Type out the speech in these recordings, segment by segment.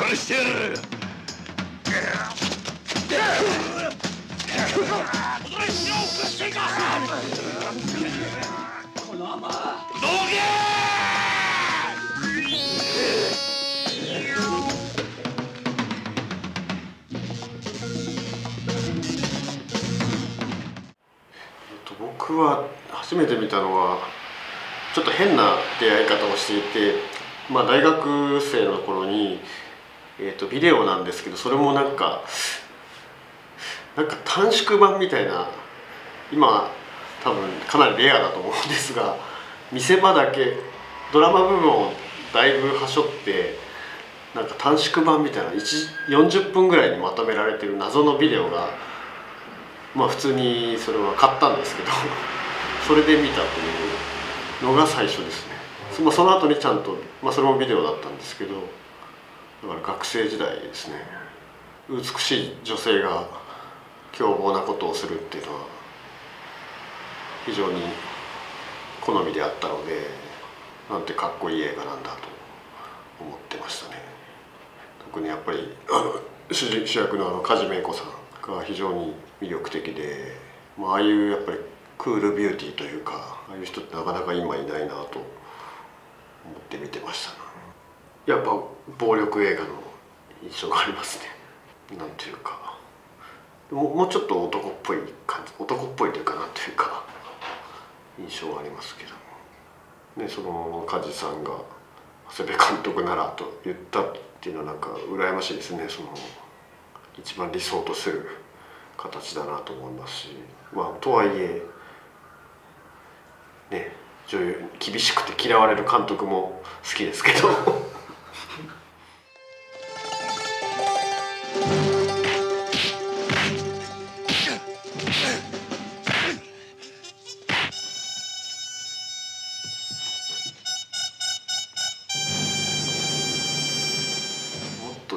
し返してやる僕は初めて見たのはちょっと変な出会い方をしていて、まあ、大学生の頃に、えー、とビデオなんですけどそれもなんかなんか短縮版みたいな今多分かなりレアだと思うんですが見せ場だけドラマ部分をだいぶはしょってなんか短縮版みたいな40分ぐらいにまとめられてる謎のビデオがまあ普通にそれは買ったんですけど それで見たというのが最初ですね、ま、その後にちゃんと、まあ、それもビデオだったんですけどだから学生時代ですね。美しい女性が凶暴なことをするっていうのは非常に好みであったのでなんてかっこいい映画なんだと思ってましたね。特にやっぱりあの主主役のあの梶芽子さんが非常に魅力的で、まあああいうやっぱりクールビューティーというかああいう人ってなかなか今いないなと思って見てましたね。やっぱ暴力映画の印象がありますね。なんていうか。もうちょっと男っぽい感じ男っぽいというかなんていうか印象はありますけど、ね、その梶さんが長谷部監督ならと言ったっていうのはなんか羨ましいですね。その一番理想とする形だなと思いますし。まあとはいえね女優厳しくて嫌われる監督も好きですけど。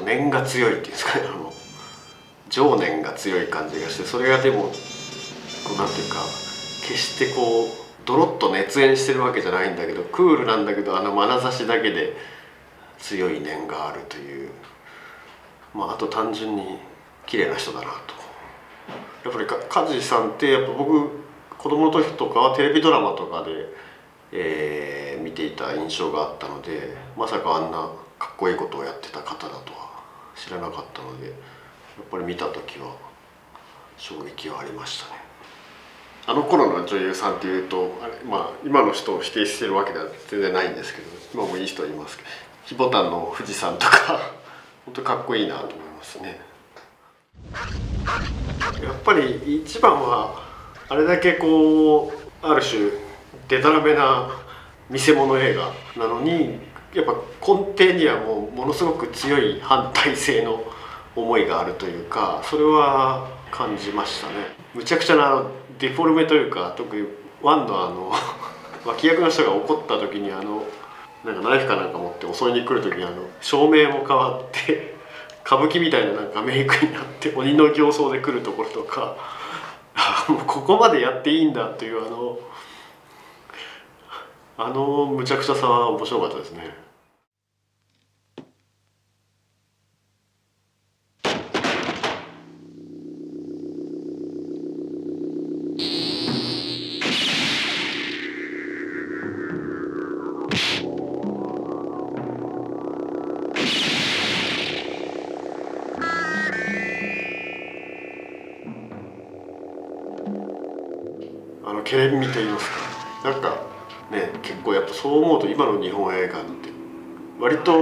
念が強いっていうんですかねあの情念が強い感じがしてそれがでもこうなんていうか決してこうドロッと熱演してるわけじゃないんだけどクールなんだけどあの眼差しだけで強い念があるというまああと単純に綺麗な人だなと。やっぱりか梶さんってやっぱ僕子供の時とかはテレビドラマとかで、えー見ていた印象があったのでまさかあんなかっこいいことをやってた方だとは。知らなかったのでやっぱり見た時は衝撃はありましたね。あの頃の女優さんっていうとあれ、まあ、今の人を否定してるわけでは全然ないんですけど今もいい人いますけどヒボタンの富士山とか 本当かっこいいなと思いますね。やっぱり一番はあれだけこうある種デタラメな見せ物映画なのにやっぱ根底にはもうものすごく強い反対性の思いがあるというかそれは感じましたね。むちゃくちゃなデフォルメというか特にワンのあの 脇役の人が怒った時にあのなんかナイフかなんか持って襲いに来る時にあの照明も変わって歌舞伎みたいななんかメイクになって鬼の形相で来るところとか もうここまでやっていいんだというあのあのむちゃくちゃさは面白かったですね。あのケレン味と言いますか？なんかね結構やっぱそう思うと今の日本映画って割と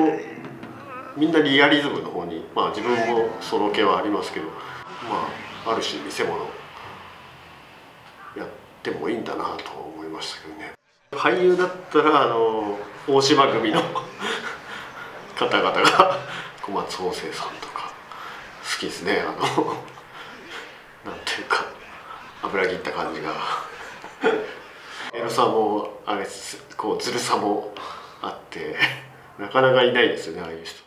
みんなリアリズムの方にまあ自分もその気はありますけどまあある種見せ物やってもいいんだなと思いましたけどね。俳優だったらあの大島組の 方々が小松芳生さんとか好きですね。あのなんていうか油切った感じが。エロさもあれこうずるさもあってなかなかいないですよねああいう人。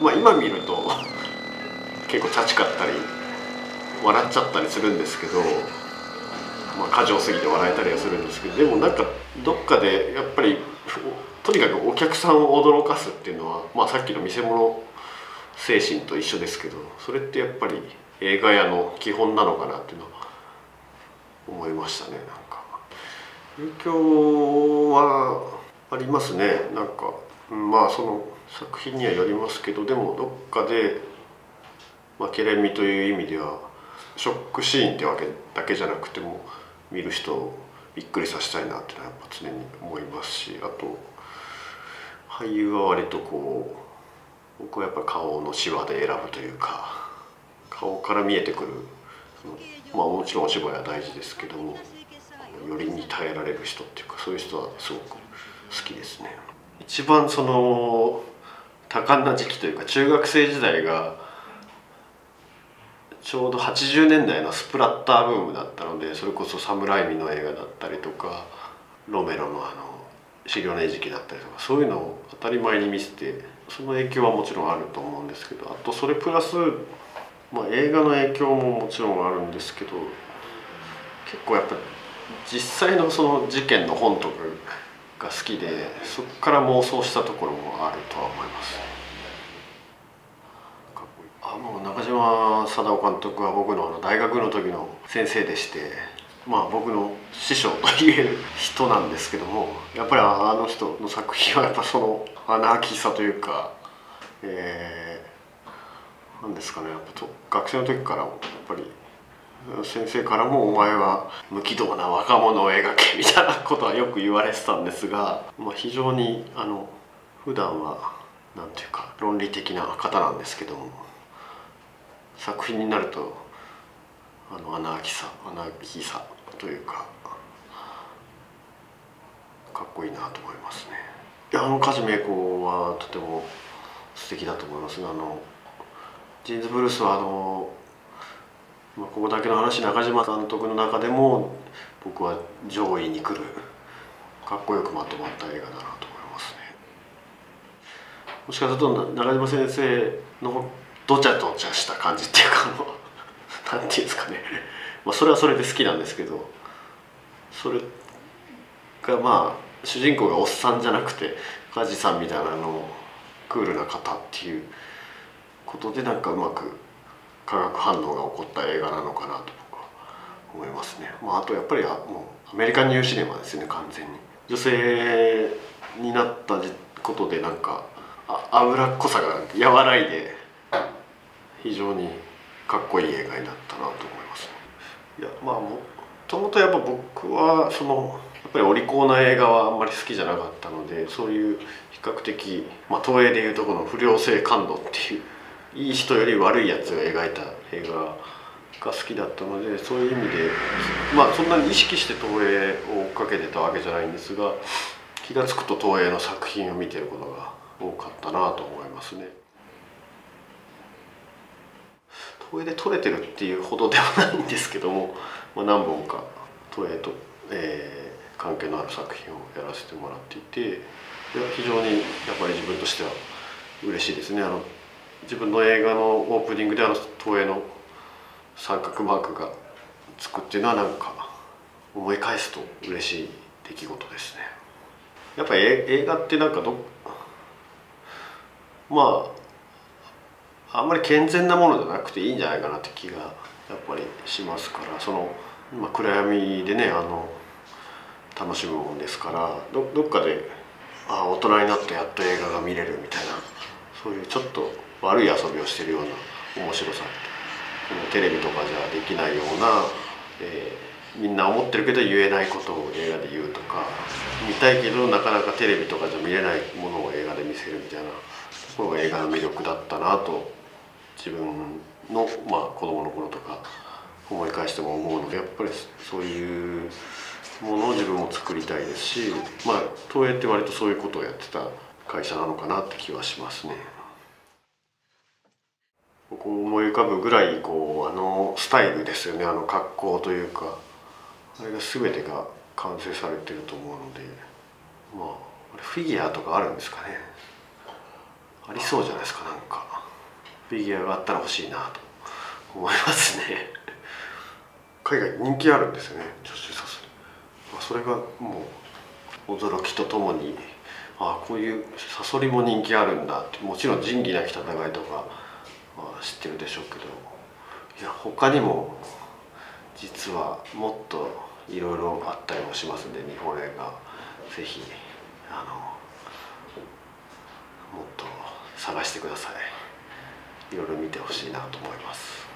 まあ今見ると結構チャチかったり笑っちゃったりするんですけど、まあ、過剰すぎて笑えたりはするんですけどでもなんかどっかでやっぱりとにかくお客さんを驚かすっていうのは、まあ、さっきの見せ物精神と一緒ですけどそれってやっぱり映画屋の基本なのかなっていうのは思いましたねなんか。影響はありますね。なんかまあその作品にはよりますけどでもどっかで、まあ、ケレン味という意味ではショックシーンってわけだけじゃなくても見る人をびっくりさせたいなっていうのはやっぱ常に思いますしあと俳優は割とこう僕はやっぱ顔のシワで選ぶというか顔から見えてくるまあもちろんお芝居は大事ですけどもよりに耐えられる人っていうかそういう人はすごく好きですね。一番その多感な時期というか中学生時代がちょうど80年代のスプラッターブームだったのでそれこそサムライミの映画だったりとかロメロのあの資料の餌食だったりとかそういうのを当たり前に見せてその影響はもちろんあると思うんですけどあとそれプラス、まあ、映画の影響ももちろんあるんですけど結構やっぱ実際のその事件の本とかが好きでそこから妄想したところもあるとは思いますあもう中島貞夫監督は僕のあの大学の時の先生でしてまあ僕の師匠と言える人なんですけどもやっぱりあの人の作品はやっぱそのアナーキーさというかえー、なんですかねやっぱと学生の時からやっぱり先生からも「お前は無軌道な若者を描け」みたいなことはよく言われてたんですが、まあ、非常にあの普段は何ていうか論理的な方なんですけども作品になるとあのアナーキさアナーキーさというかかっこいいなと思いますね。いやあの梶芽子はとても素敵だと思います、あのジーンズブルースはあのまあ、ここだけの話中島監督の中でも僕は上位に来るかっこよくまとまった映画だなと思いますねもしかすると中島先生のどちゃどちゃした感じっていうかあの なんていうんですかね、まあ、それはそれで好きなんですけどそれがまあ主人公がおっさんじゃなくて梶さんみたいなのクールな方っていうことでなんかうまく化学反応が起こった映画なのかなと僕は思いますね、まあ、あとやっぱりもうアメリカンニューシネマですね完全に。女性になったことでなんか脂っこさが和らいで非常にかっこいい映画になったなと思いますいやまあもともとやっぱ僕はそのやっぱりお利口な映画はあんまり好きじゃなかったのでそういう比較的、まあ、東映でいうとこの不良性感度っていういい人より悪いやつが描いた映画が好きだったのでそういう意味でまあそんなに意識して東映を追っかけてたわけじゃないんですが気が付くと東映の作品を見てることが多かったなと思いますね。東映で撮れてるっていうほどではないんですけども、まあ、何本か東映と、えー、関係のある作品をやらせてもらっていて非常にやっぱり自分としては嬉しいですね。あの自分の映画のオープニングであの東映の三角マークがつくっていうのはなんか思い返すと嬉しい出来事ですねやっぱり映画ってなんかどまああんまり健全なものじゃなくていいんじゃないかなって気がやっぱりしますから。その、まあ、暗闇でねあの楽しむもんですからどっかでああ大人になってやっと映画が見れるみたいなそういうちょっと悪い遊びをしてるような面白さテレビとかじゃできないような、えー、みんな思ってるけど言えないことを映画で言うとか見たいけどなかなかテレビとかじゃ見れないものを映画で見せるみたいなところが映画の魅力だったなと自分の、まあ、子供の頃とか思い返しても思うのでやっぱりそういうものを自分も作りたいですしまあ東映って割とそういうことをやってた会社なのかなって気はしますね。こう思い浮かぶぐらいこうあのスタイルですよね。あの格好というかあれが全てが完成されてると思うのでまあフィギュアとかあるんですかね。ありそうじゃないですかなんか。フィギュアがあったら欲しいなと思いますね。海外人気あるんですよね女子サソリ、まあ、それがもう驚きとともにああこういうサソリも人気あるんだってもちろん仁義なき戦いとかは知ってるでしょうけどいや他にも実はもっといろいろあったりもしますんで日本映画。ぜひあのもっと探してください。いろいろ見てほしいなと思います。